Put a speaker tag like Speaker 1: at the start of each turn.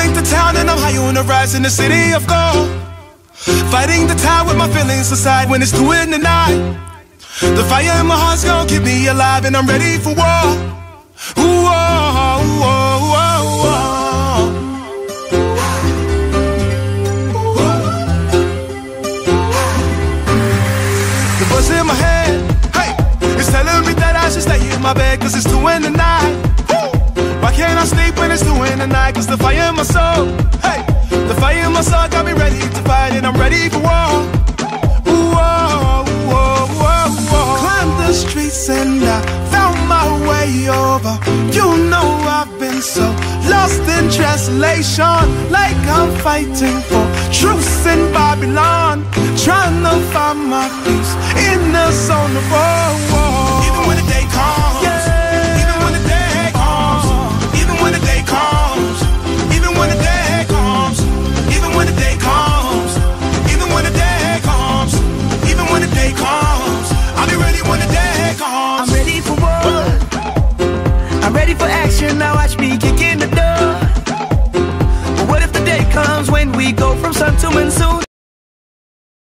Speaker 1: Coming to town and I'm high on the rise in the city of gold. Fighting the tide with my feelings aside when it's two in the night. The fire in my heart's gonna keep me alive and I'm ready for war. Ooh, oh, ooh, oh, oh, oh. The voice in my head, hey, it's telling me that I should stay in my bed cause it's two in the night. I sleep when it's in the night? Cause the fire in my soul, hey, the fire in my soul got me ready to fight and I'm ready for war. Ooh, oh, ooh, oh, oh, oh. Climbed the streets and I found my way over. You know I've been so lost in translation, like I'm fighting for truth in Babylon, trying to find my peace in the zone of war. Even when the day when